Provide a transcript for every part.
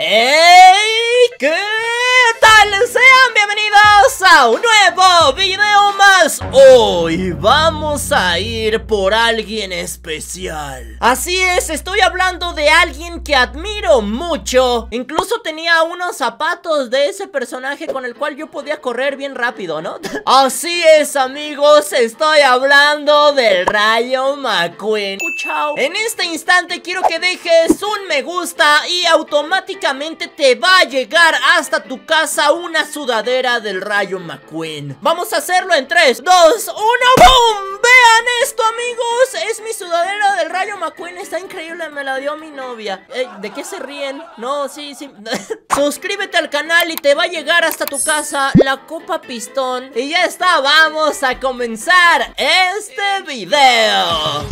¡Hey! ¿Qué tal? Sean bienvenidos a un nuevo video más Hoy vamos a ir por alguien especial Así es, estoy hablando de alguien que admiro mucho Incluso tenía unos zapatos de ese personaje con el cual yo podía correr bien rápido, ¿no? Así es, amigos, estoy hablando del Rayo McQueen Chao. En este instante quiero que dejes un me gusta y automáticamente te va a llegar hasta tu casa una sudadera del Rayo McQueen. Vamos a hacerlo en 3, 2, 1, ¡boom! Vean esto, amigos. Es mi sudadera del Rayo McQueen. Está increíble, me la dio mi novia. ¿De qué se ríen? No, sí, sí. Suscríbete al canal y te va a llegar hasta tu casa la copa pistón. Y ya está, vamos a comenzar este video.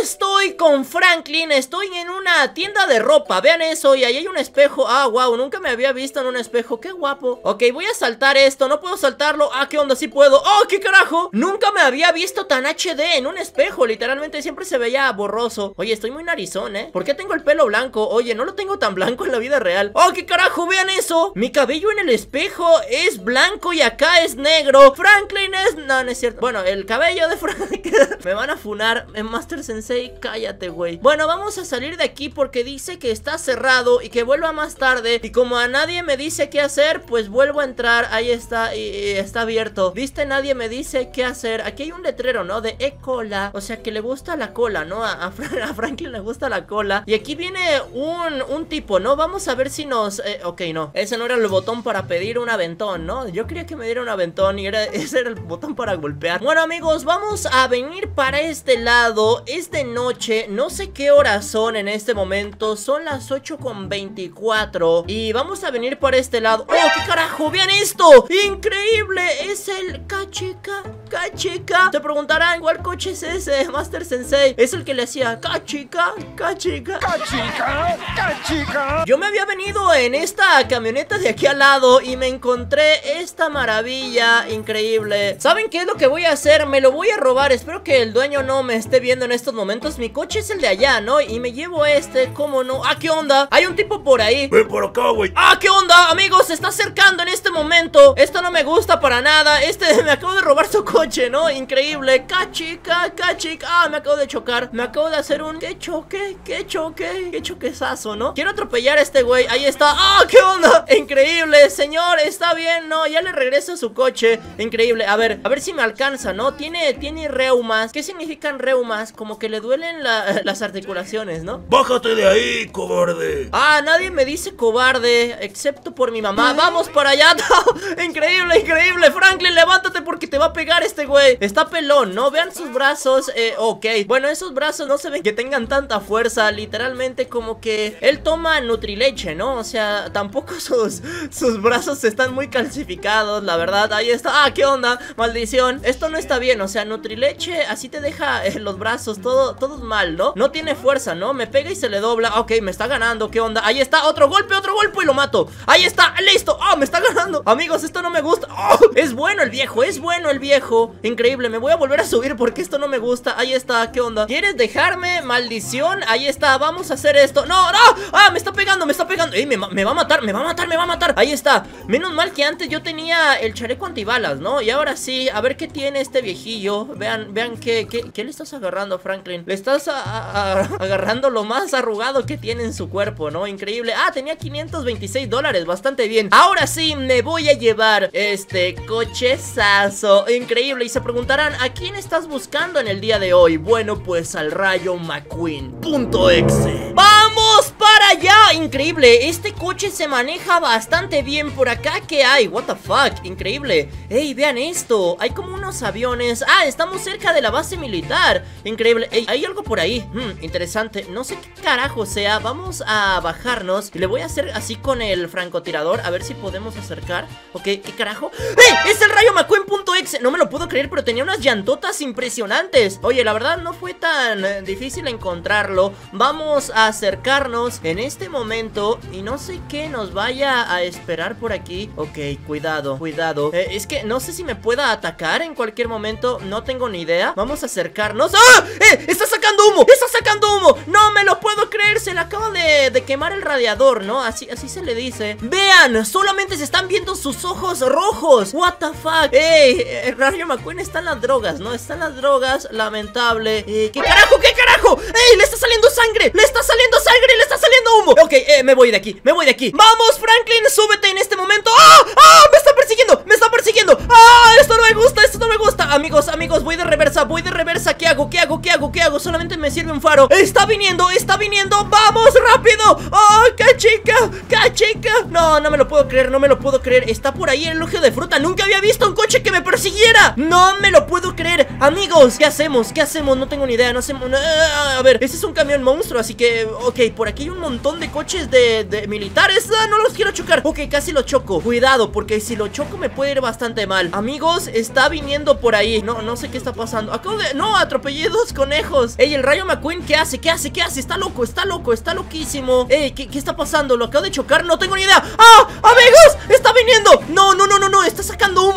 Estoy con Franklin, estoy en una tienda de ropa, vean eso, y ahí hay un espejo, ah, wow, nunca me había visto en un espejo, qué guapo. Ok, voy a saltar esto, no puedo saltarlo, ah, qué onda, sí puedo, oh, qué carajo. Nunca me había visto tan HD en un espejo, literalmente siempre se veía borroso. Oye, estoy muy narizón, ¿eh? ¿Por qué tengo el pelo blanco? Oye, no lo tengo tan blanco en la vida real. Oh, qué carajo, vean eso. Mi cabello en el espejo es blanco y acá es negro. Franklin es... No, no es cierto. Bueno, el cabello de Franklin Me van a funar Master Sensei cállate, güey Bueno, vamos a salir de aquí porque dice que está cerrado y que vuelva más tarde Y como a nadie me dice qué hacer, pues vuelvo a entrar Ahí está, y, está abierto ¿Viste? Nadie me dice qué hacer Aquí hay un letrero, ¿no? De e-cola O sea, que le gusta la cola, ¿no? A, Franklin le gusta la cola Y aquí viene un, un tipo, ¿no? Vamos a ver si nos... Eh, ok, no Ese no era el botón para pedir un aventón, ¿no? Yo quería que me diera un aventón y era, ese era el botón para golpear Bueno, amigos, vamos a venir para este lado Este no noche, no sé qué horas son en este momento, son las 8 con 24 y vamos a venir por este lado. ¡Oh, qué carajo! ¡Vean esto! ¡Increíble! Es el Kachika, Kachika. Se preguntarán, ¿cuál coche es ese? Master Sensei. Es el que le hacía Kachika, Kachika. Kachika, Kachika. Yo me había venido en esta camioneta de aquí al lado y me encontré esta maravilla increíble. ¿Saben qué es lo que voy a hacer? Me lo voy a robar. Espero que el dueño no me esté viendo en estos momentos mi coche es el de allá, ¿no? Y me llevo este, ¿cómo no? Ah, ¿qué onda? Hay un tipo por ahí Ven por acá, güey Ah, ¿qué onda? Amigos, se está acercando en este momento Esto no me gusta para nada Este, me acabo de robar su coche, ¿no? Increíble Cachica, cachica Ah, me acabo de chocar Me acabo de hacer un... ¿Qué choque? ¿Qué choque? ¿Qué choquezazo, no? Quiero atropellar a este güey Ahí está Ah, ¿qué onda? Increíble, señor Está bien, no Ya le regreso su coche Increíble A ver, a ver si me alcanza, ¿no? Tiene, tiene reumas ¿Qué significan reumas? Como que le duele duelen las articulaciones, ¿no? ¡Bájate de ahí, cobarde! Ah, nadie me dice cobarde, excepto por mi mamá. ¡Vamos para allá! ¡Increíble, increíble! Franklin, levántate porque te va a pegar este güey. Está pelón, ¿no? Vean sus brazos. Eh, ok. Bueno, esos brazos no se ven que tengan tanta fuerza. Literalmente como que él toma nutrileche, ¿no? O sea, tampoco sus, sus brazos están muy calcificados, la verdad. Ahí está. ¡Ah, qué onda! Maldición. Esto no está bien. O sea, nutrileche así te deja eh, los brazos todo, todo mal, ¿no? No tiene fuerza, ¿no? Me pega y se le dobla Ok, me está ganando, ¿qué onda? Ahí está, otro golpe, otro golpe y lo mato Ahí está, listo, oh, me está ganando Amigos, esto no me gusta oh, Es bueno el viejo, es bueno el viejo Increíble, me voy a volver a subir porque esto no me gusta Ahí está, ¿qué onda? ¿Quieres dejarme? Maldición, ahí está, vamos a hacer esto No, no, ah, me está pegando, me está pegando Ey, me, me va a matar, me va a matar, me va a matar Ahí está, menos mal que antes yo tenía el chaleco antibalas, ¿no? Y ahora sí, a ver qué tiene este viejillo Vean, vean qué, qué, qué le estás agarrando, Franklin Le estás agarrando lo más arrugado que tiene en su cuerpo, ¿no? Increíble. Ah, tenía 526 dólares, bastante bien. Ahora sí, me voy a llevar este cochezazo. Increíble. Y se preguntarán, ¿a quién estás buscando en el día de hoy? Bueno, pues al Rayo McQueen. Punto exe. ¡Vamos para allá! Increíble. Este coche se maneja bastante bien por acá. ¿Qué hay? What the fuck? Increíble. Ey, vean esto. Hay como unos aviones. Ah, estamos cerca de la base militar. Increíble. Ey, hay algo por ahí hmm, interesante No sé qué carajo sea Vamos a bajarnos le voy a hacer así con el francotirador A ver si podemos acercar Ok, ¿qué carajo? ¡Eh! ¡Es el rayo McQueen.exe! No me lo puedo creer, pero tenía unas llantotas impresionantes Oye, la verdad no fue tan eh, difícil encontrarlo Vamos a acercarnos en este momento Y no sé qué nos vaya a esperar por aquí Ok, cuidado, cuidado eh, Es que no sé si me pueda atacar en cualquier momento No tengo ni idea Vamos a acercarnos ¡Ah! ¡Eh! ¡Está sacando humo! ¡Está sacando humo! ¡No me lo puedo creer! Se le acaba de, de quemar el radiador, ¿no? Así, así se le dice ¡Vean! Solamente se están viendo sus ojos rojos ¡What the fuck! ¡Ey! El Rayo McQueen está en las drogas, ¿no? Está en las drogas, lamentable eh, ¿Qué carajo? ¿Qué carajo? ¡Ey! ¡Le está saliendo sangre! ¡Le está saliendo sangre! ¡Le está saliendo humo! Ok, eh, me voy de aquí, me voy de aquí ¡Vamos, Franklin! ¡Súbete en este momento! ¡Ah! ¡Ah! ¡Me está persiguiendo! ¡Me está persiguiendo! ¡Ah! Esto no me gusta, esto no me gusta Amigos, amigos, voy de reversa, voy de reversa ¿Qué hago? ¿Qué hago? ¿Qué hago? ¿Qué hago? Solamente me sirve un faro ¡Está viniendo! ¡Está viniendo! ¡Vamos! ¡Rápido! ¡Oh! ¡Qué chica! ¡Qué chica! No, no me lo puedo creer, no me lo puedo creer Está por ahí el elogio de fruta Nunca había visto un coche que me persiguiera No me lo puedo creer Amigos, ¿qué hacemos? ¿Qué hacemos? No tengo ni idea, no sé ah, A ver, este es un camión monstruo Así que, ok, por aquí hay un montón de coches de, de militares ah, No los quiero chocar Ok, casi lo choco Cuidado, porque si lo choco me puede ir bastante mal Amigos, está viniendo por ahí No, no sé qué está pasando Acabo de... No, atropellé dos conejos Ey, el Rayo McQueen, ¿qué hace? ¿Qué hace? ¿Qué hace? Está loco, está loco, está loquísimo Ey, ¿qué, qué está pasando? ¿Lo acabo de chocar? No tengo ni idea ¡Ah! ¡Amigos! ¡Está viniendo! No, no, no, no, no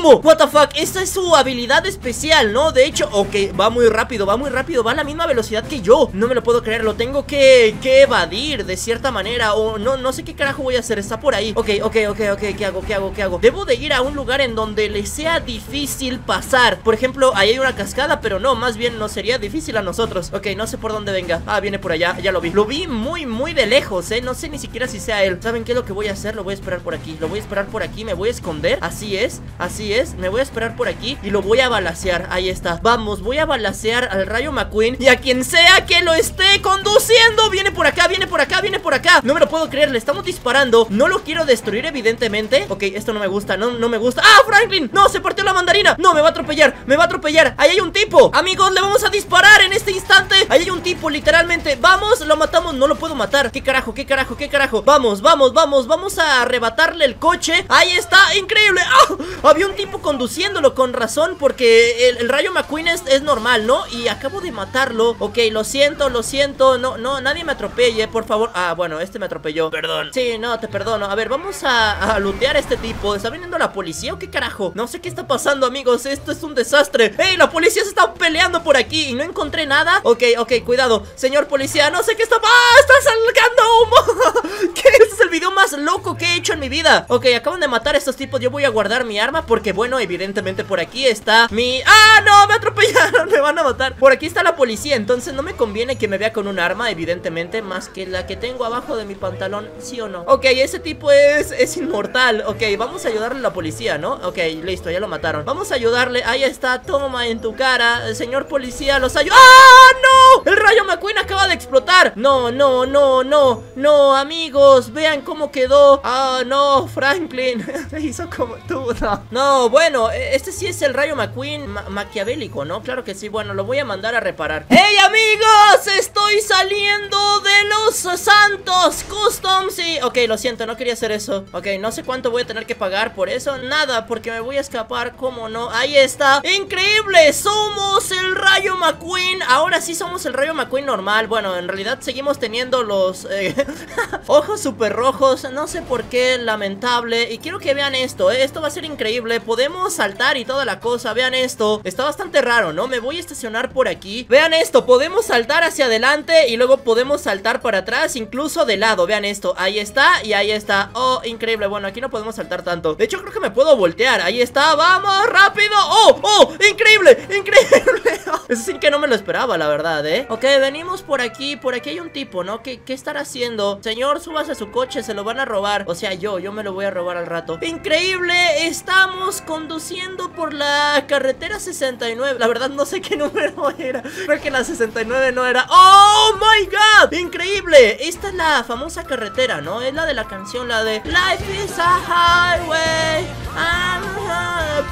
Humo What the fuck Esta es su habilidad especial, ¿no? De hecho, ok, va muy rápido, va muy rápido Va a la misma velocidad que yo No me lo puedo creer, lo tengo que, que evadir De cierta manera O no, no sé qué carajo voy a hacer Está por ahí Ok, ok, ok, ok ¿Qué hago? ¿Qué hago? ¿Qué hago? Debo de ir a un lugar en donde le sea difícil pasar Por ejemplo, ahí hay una cascada Pero no, más bien nos sería difícil a nosotros Ok, no sé por dónde venga Ah, viene por allá, ya lo vi Lo vi muy, muy de lejos, eh No sé ni siquiera si sea él ¿Saben qué es lo que voy a hacer? Lo voy a esperar por aquí Lo voy a esperar por aquí Me voy a esconder Así es, así es Me voy a esperar por aquí Y lo voy a balasear. Ahí está. Vamos, voy a balasear al Rayo McQueen Y a quien sea que lo esté conduciendo. Viene por acá, viene por acá, viene por acá. No me lo puedo creer, le estamos disparando. No lo quiero destruir evidentemente. Ok, esto no me gusta, no, no me gusta. ¡Ah, Franklin! No, se partió la mandarina. No, me va a atropellar, me va a atropellar. Ahí hay un tipo. Amigos, le vamos a disparar en este instante. Ahí hay un tipo, literalmente. Vamos, lo matamos, no lo puedo matar. ¿Qué carajo, qué carajo, qué carajo? Vamos, vamos, vamos, vamos a arrebatarle el coche. Ahí está, increíble. ¡Ah! Había un tipo conduciéndolo con razón Porque el, el Rayo McQueen es, es normal, ¿no? Y acabo de matarlo Ok, lo siento, lo siento No, no, nadie me atropelle, por favor Ah, bueno, este me atropelló Perdón. Sí, no, te perdono A ver, vamos a, a lootear a este tipo ¿Está viniendo la policía o qué carajo? No sé qué está pasando, amigos Esto es un desastre ¡Ey, la policía se está peleando por aquí! Y no encontré nada Ok, ok, cuidado Señor policía, no sé qué está... ¡Ah! ¡Está sacando humo! ¿Qué? Este es el video más loco que he hecho en mi vida Ok, acaban de matar a estos tipos Yo voy a guardar mi arma Porque, bueno, evidentemente por aquí está mi... ¡Ah, no! Me atropellaron Me van a matar Por aquí está la policía Entonces no me conviene que me vea con un arma Evidentemente, más que la que tengo abajo de mi pantalón ¿Sí o no? Ok, ese tipo es, es inmortal Ok, vamos a ayudarle a la policía, ¿no? Ok, listo, ya lo mataron Vamos a ayudarle Ahí está, toma en tu cara Señor policía, los ayuda ¡Ah, no! El rayo McQueen acaba de explotar No, no, no, no No, amigos, vean cómo quedó Ah, no, Franklin Hizo como tú, No, bueno, e- este sí es el rayo McQueen ma- maquiavélico, ¿no? Claro que sí, bueno, lo voy a mandar a reparar ¡Hey, amigos! Estoy saliendo de los Santos Customs y... Ok, lo siento, no quería hacer eso Ok, no sé cuánto voy a tener que pagar por eso Nada, porque me voy a escapar, ¿cómo no? Ahí está ¡Increíble! Somos el Rayo McQueen Ahora sí somos el Rayo McQueen normal Bueno, en realidad seguimos teniendo los eh, ojos súper rojos No sé por qué, lamentable Y quiero que vean esto, ¿eh? Esto va a ser increíble Podemos saltar y toda la cosa Vean esto Está bastante raro, ¿no? Me voy a estacionar por aquí. Vean esto, podemos saltar hacia adelante Y luego podemos saltar para atrás Incluso de lado, vean esto Ahí está y ahí está. Oh, increíble. Bueno, aquí no podemos saltar tanto. De hecho, creo que me puedo voltear. Ahí está, vamos, rápido. Oh, oh, increíble, increíble. Eso sí que no me lo esperaba, la verdad, ¿eh? Ok, venimos por aquí Por aquí hay un tipo, ¿no? ¿Qué, qué estará haciendo? Señor, súbase a su coche, se lo van a robar. O sea, yo, yo me lo voy a robar al rato. Increíble, estamos conduciendo por la carretera 69 La verdad no sé qué número era Creo que la 69 no era ¡Oh, my God! Increíble Esta es la famosa carretera, ¿no? Es la de la canción, la de Life is a highway I'm a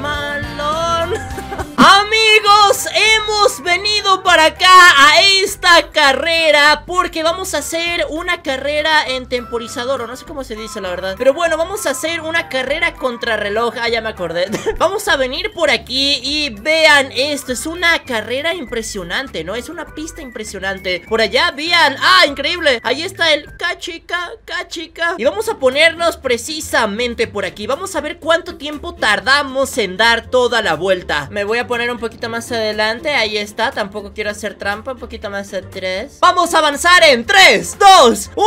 Malone Amigos, hemos venido para acá a esta carrera porque vamos a hacer una carrera en temporizador, o no sé cómo se dice la verdad. Pero bueno, vamos a hacer una carrera contra reloj. Ah, ya me acordé. vamos a venir por aquí y vean esto. Es una carrera impresionante, ¿no? Es una pista impresionante. Por allá, vean. Ah, increíble. Ahí está el cachica, cachica. Y vamos a ponernos precisamente por aquí. Vamos a ver cuánto tiempo tardamos en dar toda la vuelta. Me voy a poner un poquito más adelante. Ahí está. Tampoco quiero hacer trampa. Un poquito más atrás. Vamos a avanzar en 3, 2, 1.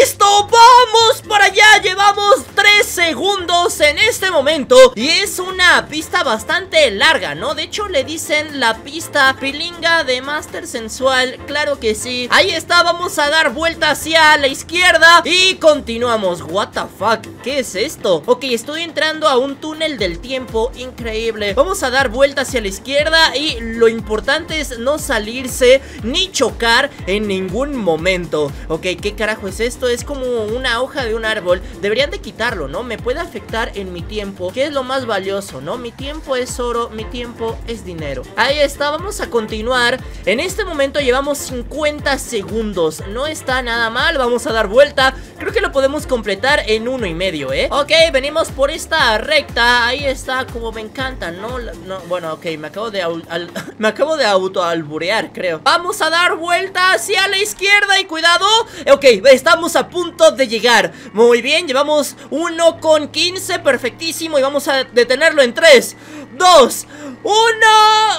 ¡Listo! ¡Vamos para allá! Llevamos 3 segundos en este momento. Y es una pista bastante larga, ¿no? De hecho, le dicen la pista pilinga de Master Sensual. Claro que sí. Ahí está. Vamos a dar vuelta hacia la izquierda. Y continuamos. ¿What the fuck? ¿Qué es esto? Ok, estoy entrando a un túnel del tiempo increíble. Vamos a dar vuelta hacia la izquierda y lo importante es no salirse ni chocar en ningún momento. Ok, ¿qué carajo es esto? Es como una hoja de un árbol. Deberían de quitarlo, ¿no? Me puede afectar en mi tiempo, que es lo más valioso, ¿no? Mi tiempo es oro, mi tiempo es dinero. Ahí está, vamos a continuar. En este momento llevamos 50 segundos. No está nada mal, vamos a dar vuelta. Creo que lo podemos completar en uno y medio, ¿eh? Ok, venimos por esta recta. Ahí está, como me encanta, ¿no? no bueno, ok, me acabo de... me acabo de autoalburear, creo. Vamos a dar vuelta hacia la izquierda y cuidado. Ok, estamos a punto de llegar. Muy bien, llevamos 1 con 15, perfectísimo. Y vamos a detenerlo en 3, 2, 1,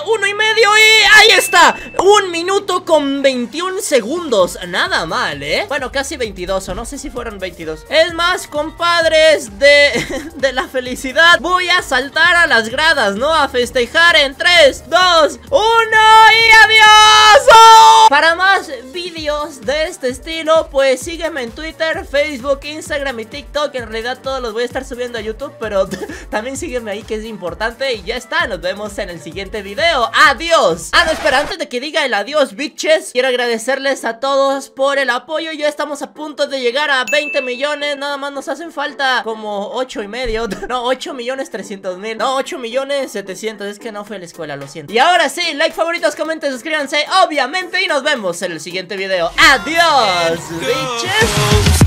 1 y medio y ahí está. Un minuto con 21 segundos. Nada mal, ¿eh? Bueno, casi 22 o no sé si fueron 22. Es más, compadres de, de la felicidad, voy a saltar a las gradas, ¿no? A festejar en 3, 2, 1 y adiós. ¡Oh! Este estilo, pues sígueme en Twitter, Facebook, Instagram y TikTok. En realidad todos los voy a estar subiendo a YouTube, pero también sígueme ahí que es importante. Y ya está, nos vemos en el siguiente video. ¡Adiós! Ah, no, espera, antes de que diga el adiós, bitches, quiero agradecerles a todos por el apoyo. Ya estamos a punto de llegar a 20 millones. Nada más nos hacen falta como 8 y medio. No, 8 millones 300 mil. No, 8 millones 700. Es que no fue a la escuela, lo siento. Y ahora sí, like, favoritos, comenten, suscríbanse, obviamente. Y nos vemos en el siguiente video. ¡Adiós, bitches!